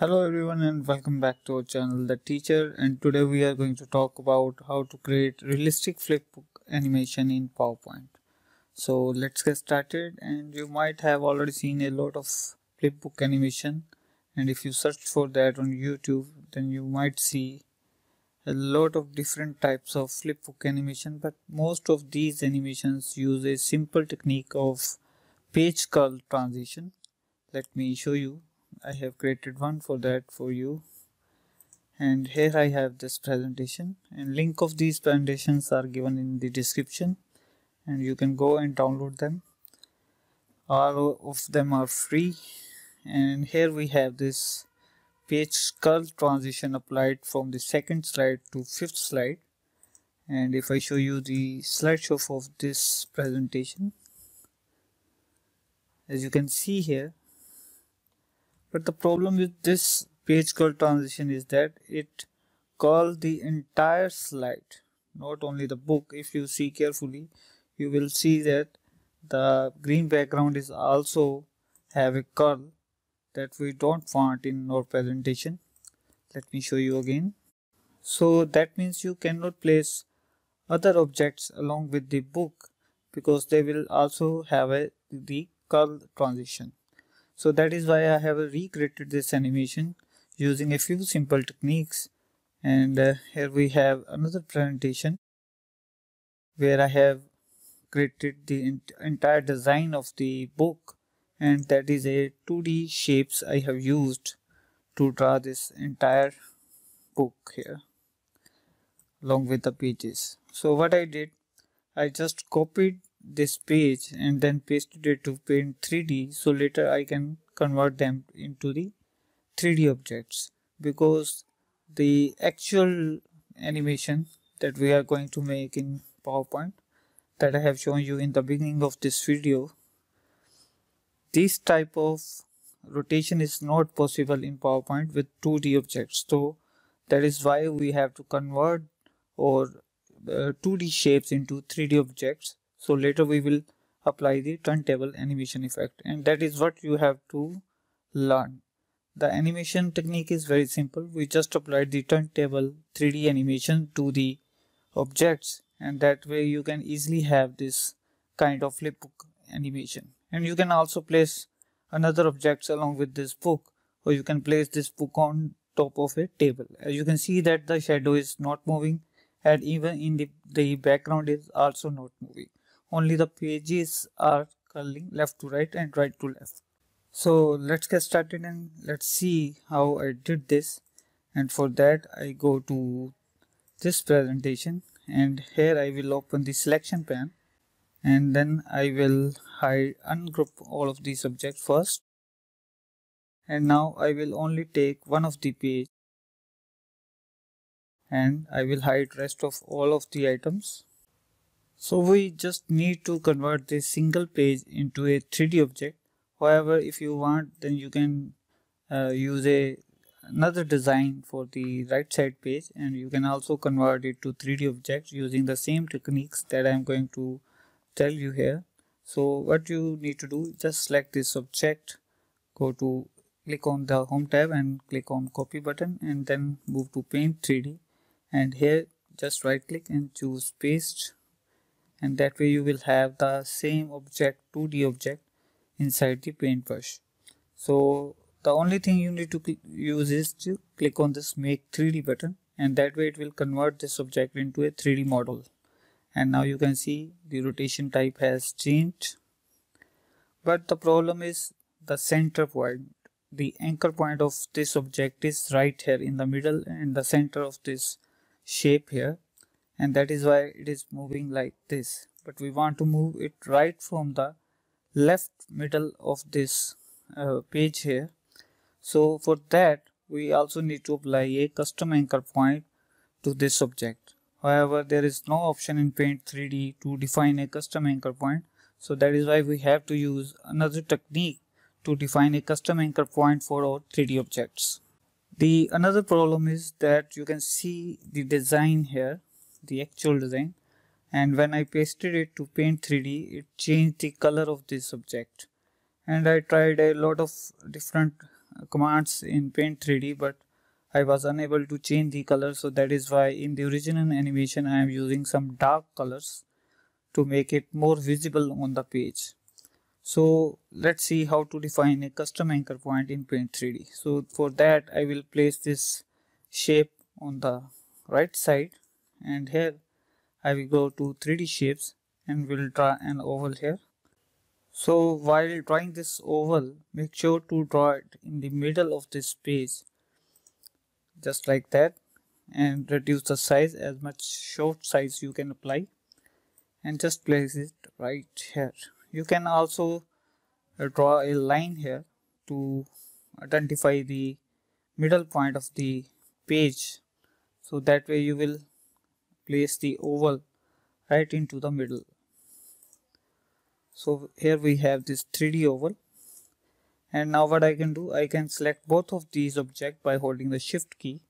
Hello everyone and welcome back to our channel The Teacher. And today we are going to talk about how to create realistic flipbook animation in PowerPoint. So let's get started. And you might have already seen a lot of flipbook animation. And if you search for that on YouTube then you might see a lot of different types of flipbook animation. But most of these animations use a simple technique of page curl transition. Let me show you I have created one for that for you. And here I have this presentation. And link of these presentations are given in the description. And you can go and download them. All of them are free. And here we have this page curl transition applied from the second slide to fifth slide. And if I show you the slideshow of this presentation as you can see here but the problem with this page curl transition is that it curls the entire slide not only the book. If you see carefully you will see that the green background is also have a curl that we don't want in our presentation. Let me show you again. So that means you cannot place other objects along with the book because they will also have a the curl transition so that is why I have recreated this animation using a few simple techniques and uh, here we have another presentation where I have created the entire design of the book and that is a 2D shapes I have used to draw this entire book here along with the pages. So what I did, I just copied this page and then pasted it to paint 3d so later I can convert them into the 3d objects. Because the actual animation that we are going to make in PowerPoint that I have shown you in the beginning of this video this type of rotation is not possible in PowerPoint with 2D objects. So that is why we have to convert or uh, 2D shapes into 3D objects so later we will apply the turntable animation effect. And that is what you have to learn. The animation technique is very simple. We just applied the turntable 3d animation to the objects. And that way you can easily have this kind of flipbook animation. And you can also place another objects along with this book. Or you can place this book on top of a table. As you can see that the shadow is not moving. And even in the, the background is also not moving only the pages are curling left to right and right to left. So let's get started and let's see how I did this. And for that I go to this presentation and here I will open the selection pane and then I will hide ungroup all of these objects first. And now I will only take one of the page. And I will hide rest of all of the items so we just need to convert this single page into a 3D object. However, if you want, then you can uh, use a another design for the right side page and you can also convert it to 3D objects using the same techniques that I'm going to tell you here. So what you need to do, just select this object, go to click on the home tab and click on copy button and then move to paint 3D and here just right click and choose paste and that way you will have the same object 2d object inside the paintbrush. So the only thing you need to use is to click on this make 3d button and that way it will convert this object into a 3d model. And now you can see the rotation type has changed. But the problem is the center point. The anchor point of this object is right here in the middle and the center of this shape here and that is why it is moving like this. But we want to move it right from the left middle of this uh, page here. So for that we also need to apply a custom anchor point to this object. However there is no option in paint 3d to define a custom anchor point. So that is why we have to use another technique to define a custom anchor point for our 3d objects. The another problem is that you can see the design here the actual design and when I pasted it to paint 3d it changed the color of this object and I tried a lot of different commands in paint 3d but I was unable to change the color so that is why in the original animation I am using some dark colors to make it more visible on the page. So let's see how to define a custom anchor point in Paint 3D. So for that I will place this shape on the right side and here I will go to 3D shapes and will draw an oval here. So while drawing this oval make sure to draw it in the middle of this page just like that and reduce the size as much short size you can apply. And just place it right here. You can also uh, draw a line here to identify the middle point of the page. So that way you will place the oval right into the middle. So here we have this 3d oval. And now what I can do I can select both of these objects by holding the shift key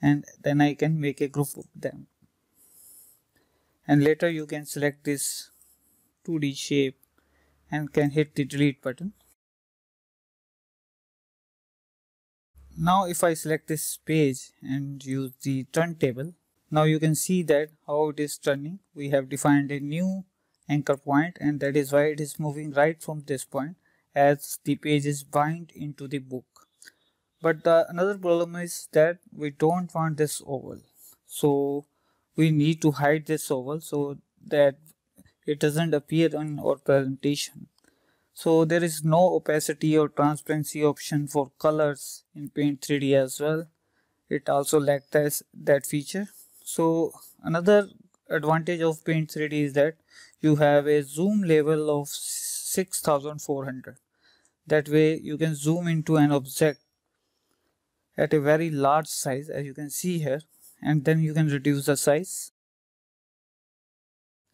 and then I can make a group of them. And later you can select this 2d shape and can hit the delete button. Now if I select this page and use the turntable now you can see that how it is turning. We have defined a new anchor point and that is why it is moving right from this point as the page is bind into the book. But the another problem is that we don't want this oval. So we need to hide this oval so that it doesn't appear on our presentation. So there is no opacity or transparency option for colors in paint 3d as well. It also lacks that feature so another advantage of paint 3d is that you have a zoom level of 6400 that way you can zoom into an object at a very large size as you can see here and then you can reduce the size.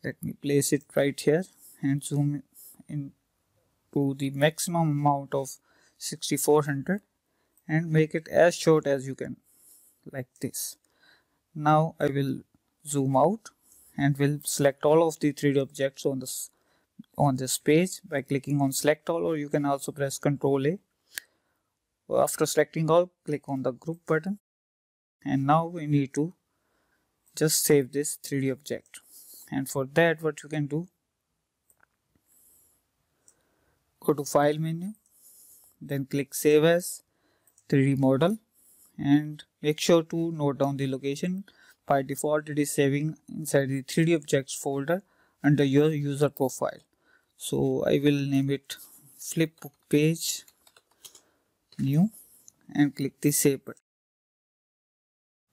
Let me place it right here and zoom in to the maximum amount of 6400 and make it as short as you can like this now I will zoom out and will select all of the 3D objects on this on this page. By clicking on select all or you can also press ctrl A. After selecting all click on the group button. And now we need to just save this 3d object. And for that what you can do go to file menu then click save as 3d model and make sure to note down the location by default it is saving inside the 3d objects folder under your user profile so i will name it flipbook page new and click the save button.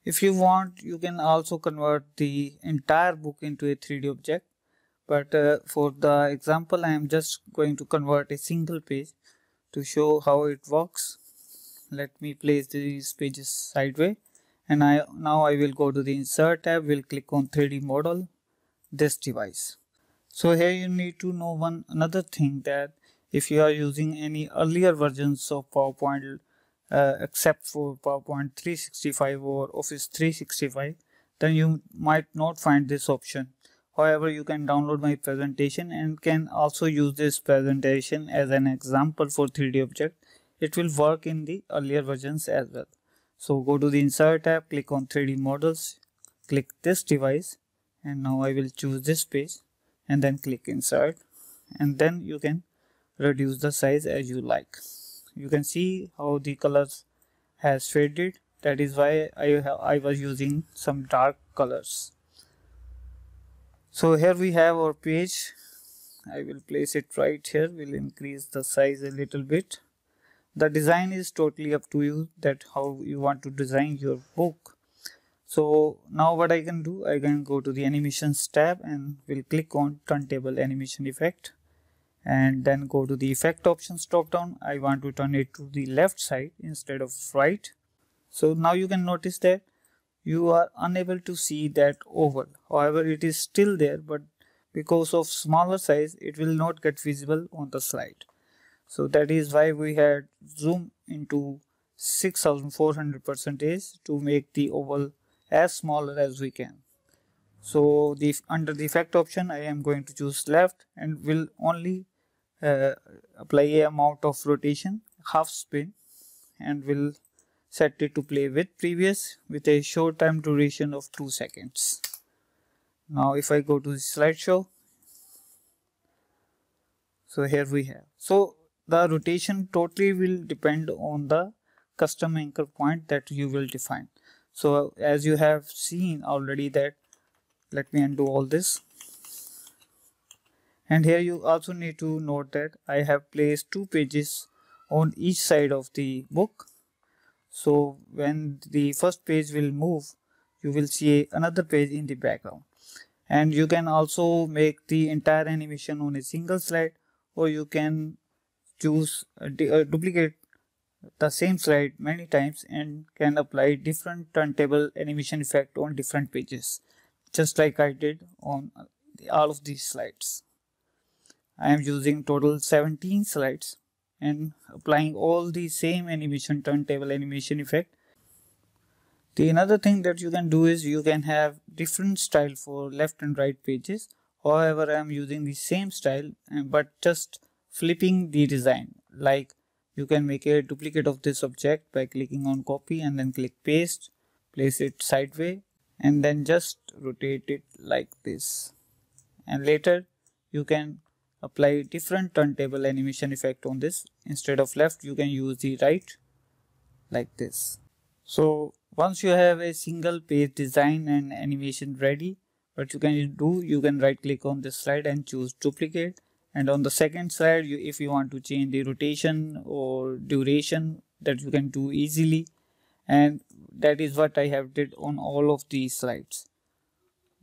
If you want you can also convert the entire book into a 3D object but uh, for the example I am just going to convert a single page to show how it works. Let me place these pages sideways and I now I will go to the insert tab will click on 3D model this device. So here you need to know one another thing that if you are using any earlier versions of PowerPoint uh, except for PowerPoint 365 or Office 365 then you might not find this option. However, you can download my presentation and can also use this presentation as an example for 3D object. It will work in the earlier versions as well. So go to the insert tab, click on 3D models, click this device and now I will choose this page and then click insert. And then you can reduce the size as you like. You can see how the colors has faded. That is why I, I was using some dark colors. So here we have our page. I will place it right here. We will increase the size a little bit the design is totally up to you that how you want to design your book. So now what I can do I can go to the animations tab and will click on turntable animation effect and then go to the effect options drop down. I want to turn it to the left side instead of right. So now you can notice that you are unable to see that oval. However it is still there but because of smaller size it will not get visible on the slide so that is why we had zoom into 6400 percentage to make the oval as smaller as we can so the under the effect option i am going to choose left and will only uh, apply a amount of rotation half spin and will set it to play with previous with a short time duration of 2 seconds. Now if I go to the slideshow, so here we have. So the rotation totally will depend on the custom anchor point that you will define. So as you have seen already that let me undo all this. And here you also need to note that I have placed two pages on each side of the book. So when the first page will move you will see another page in the background. And you can also make the entire animation on a single slide or you can choose a, duplicate the same slide many times and can apply different turntable animation effect on different pages just like I did on all of these slides. I am using total 17 slides and applying all the same animation turntable animation effect. The another thing that you can do is you can have different style for left and right pages. However, I am using the same style eh, but just flipping the design. Like you can make a duplicate of this object by clicking on copy and then click paste place it sideways and then just rotate it like this. And later you can apply different turntable animation effect on this. Instead of left you can use the right like this. So once you have a single page design and animation ready what you can do you can right click on this slide and choose duplicate and on the second side you, if you want to change the rotation or duration that you can do easily and that is what I have did on all of these slides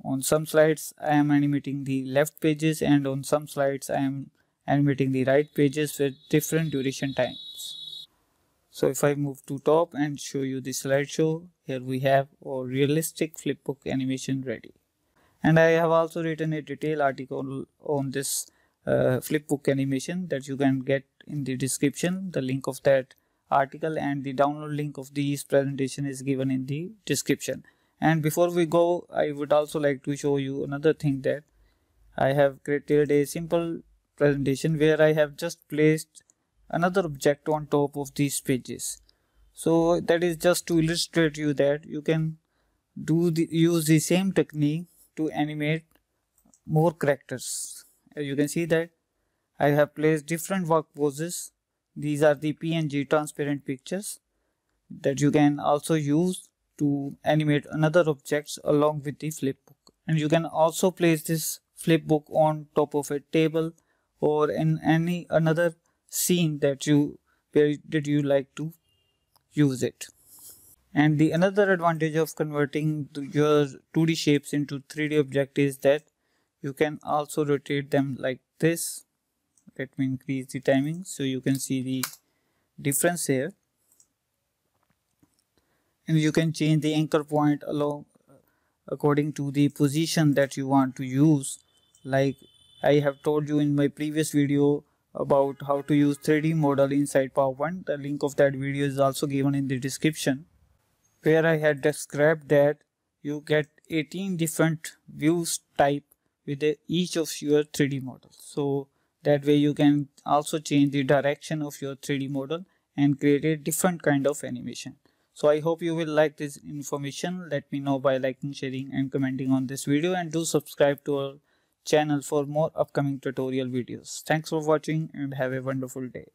on some slides I am animating the left pages and on some slides I am animating the right pages with different duration times. So if I move to top and show you the slideshow, here we have a realistic flipbook animation ready. And I have also written a detailed article on this uh, flipbook animation that you can get in the description. The link of that article and the download link of this presentation is given in the description. And before we go I would also like to show you another thing that I have created a simple presentation where I have just placed another object on top of these pages. So that is just to illustrate you that you can do the use the same technique to animate more characters as you can see that I have placed different work poses. These are the PNG transparent pictures that you can also use to animate another objects along with the flipbook and you can also place this flipbook on top of a table or in any another scene that you did you like to use it. And the another advantage of converting your 2d shapes into 3d object is that you can also rotate them like this. Let me increase the timing so you can see the difference here. And you can change the anchor point along according to the position that you want to use. Like I have told you in my previous video about how to use 3D model inside PowerPoint. The link of that video is also given in the description where I had described that you get 18 different views type with each of your 3D models. So that way you can also change the direction of your 3D model and create a different kind of animation. So I hope you will like this information. Let me know by liking, sharing and commenting on this video and do subscribe to our channel for more upcoming tutorial videos. Thanks for watching and have a wonderful day.